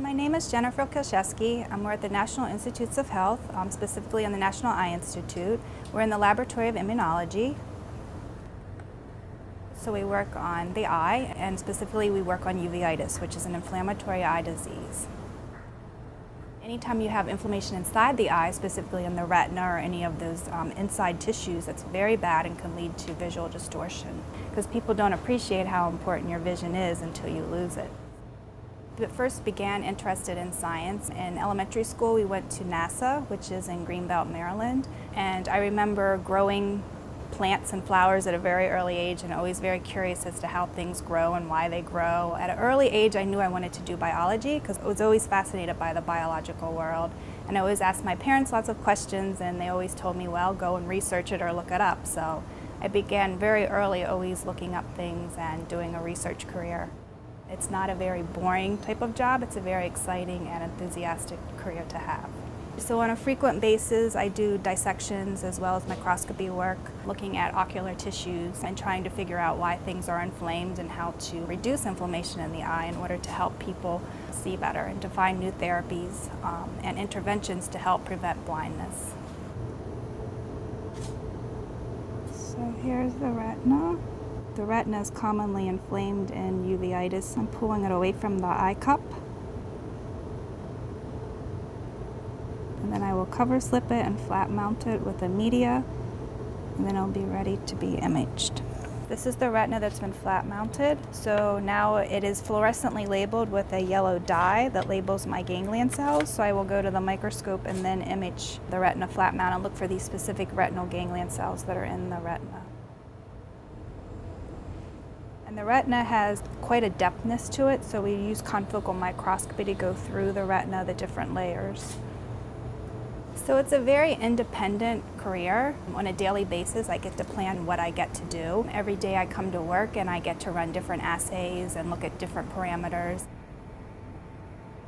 So my name is Jennifer Kielczewski. I'm at the National Institutes of Health, um, specifically in the National Eye Institute. We're in the Laboratory of Immunology. So we work on the eye, and specifically we work on uveitis, which is an inflammatory eye disease. Anytime you have inflammation inside the eye, specifically in the retina or any of those um, inside tissues, that's very bad and can lead to visual distortion because people don't appreciate how important your vision is until you lose it. But first began interested in science. In elementary school, we went to NASA, which is in Greenbelt, Maryland, and I remember growing plants and flowers at a very early age and always very curious as to how things grow and why they grow. At an early age, I knew I wanted to do biology because I was always fascinated by the biological world. And I always asked my parents lots of questions and they always told me, well, go and research it or look it up. So I began very early always looking up things and doing a research career. It's not a very boring type of job, it's a very exciting and enthusiastic career to have. So on a frequent basis, I do dissections as well as microscopy work, looking at ocular tissues and trying to figure out why things are inflamed and how to reduce inflammation in the eye in order to help people see better and to find new therapies um, and interventions to help prevent blindness. So here's the retina. The retina is commonly inflamed in uveitis. I'm pulling it away from the eye cup. Then I will cover slip it and flat mount it with a media, and then it'll be ready to be imaged. This is the retina that's been flat mounted. So now it is fluorescently labeled with a yellow dye that labels my ganglion cells. So I will go to the microscope and then image the retina flat mount and look for these specific retinal ganglion cells that are in the retina. And the retina has quite a depthness to it, so we use confocal microscopy to go through the retina, the different layers. So it's a very independent career. On a daily basis, I get to plan what I get to do. Every day I come to work and I get to run different assays and look at different parameters.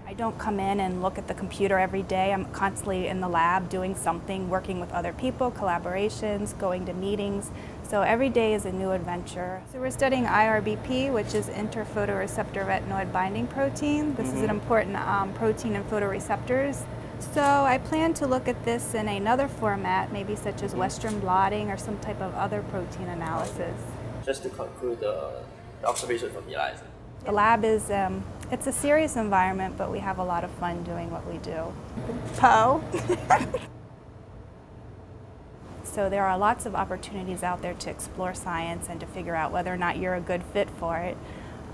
I don't come in and look at the computer every day. I'm constantly in the lab doing something, working with other people, collaborations, going to meetings. So every day is a new adventure. So we're studying IRBP, which is interphotoreceptor retinoid binding protein. This mm -hmm. is an mm-hmm. important um, protein in photoreceptors. So I plan to look at this in another format, maybe such as Western blotting or some type of other protein analysis. Just to conclude the, the observation from ELISA. The lab is, um, it's a serious environment, but we have a lot of fun doing what we do. Poe. so there are lots of opportunities out there to explore science and to figure out whether or not you're a good fit for it.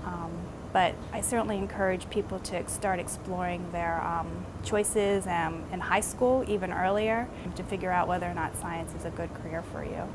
Um, but I certainly encourage people to start exploring their um, choices um, in high school, even earlier, to figure out whether or not science is a good career for you.